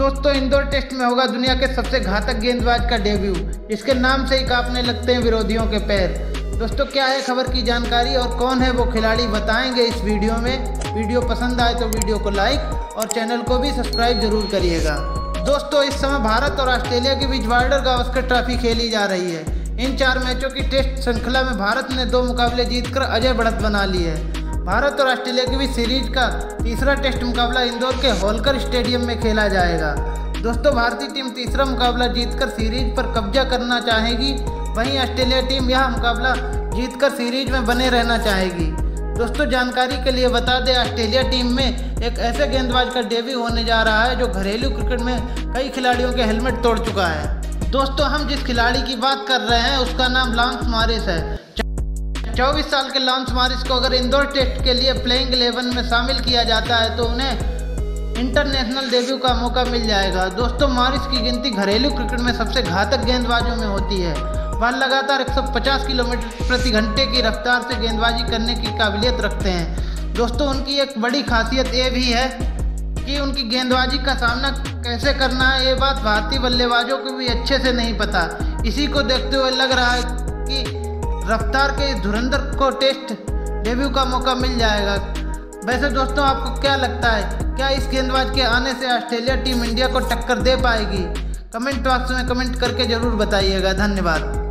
दोस्तों, इंदौर टेस्ट में होगा दुनिया के सबसे घातक गेंदबाज का डेब्यू इसके नाम से ही कांपने लगते हैं विरोधियों के पैर। दोस्तों, क्या है खबर की जानकारी और कौन है वो खिलाड़ी, बताएँगे इस वीडियो में। वीडियो पसंद आए तो वीडियो को लाइक और चैनल को भी सब्सक्राइब ज़रूर करिएगा। दोस्तों, इस समय भारत और ऑस्ट्रेलिया के बीच वाइल्डर गावस्कर ट्रॉफी खेली जा रही है। इन चार मैचों की टेस्ट श्रृंखला में भारत ने दो मुकाबले जीतकर अजय बढ़त बना ली है। भारत और ऑस्ट्रेलिया के बीच सीरीज़ का तीसरा टेस्ट मुकाबला इंदौर के होलकर स्टेडियम में खेला जाएगा। दोस्तों, भारतीय टीम तीसरा मुकाबला जीतकर सीरीज़ पर कब्जा करना चाहेगी। वहीं ऑस्ट्रेलिया टीम यह मुकाबला जीतकर सीरीज़ में बने रहना चाहेगी। दोस्तों, जानकारी के लिए बता दें, ऑस्ट्रेलिया टीम में एक ऐसे गेंदबाज का डेब्यू होने जा रहा है जो घरेलू क्रिकेट में कई खिलाड़ियों के हेलमेट तोड़ चुका है। दोस्तों, हम जिस खिलाड़ी की बात कर रहे हैं, उसका नाम लांस मारिस है। चौबीस साल के लॉन्च मारिस को अगर इंदौर टेस्ट के लिए प्लेइंग इलेवन में शामिल किया जाता है तो उन्हें इंटरनेशनल डेब्यू का मौका मिल जाएगा। दोस्तों, मारिस की गिनती घरेलू क्रिकेट में सबसे घातक गेंदबाजों में होती है। वह लगातार 150 किलोमीटर प्रति घंटे की रफ्तार से गेंदबाजी करने की काबिलियत रखते हैं। दोस्तों, उनकी एक बड़ी खासियत ये भी है कि उनकी गेंदबाजी का सामना कैसे करना है, ये बात भारतीय बल्लेबाजों को भी अच्छे से नहीं पता। इसी को देखते हुए लग रहा है कि रफ्तार के धुरंधर को टेस्ट डेब्यू का मौका मिल जाएगा। वैसे दोस्तों, आपको क्या लगता है, क्या इस गेंदबाज के आने से ऑस्ट्रेलिया टीम इंडिया को टक्कर दे पाएगी? कमेंट बॉक्स में कमेंट करके ज़रूर बताइएगा। धन्यवाद।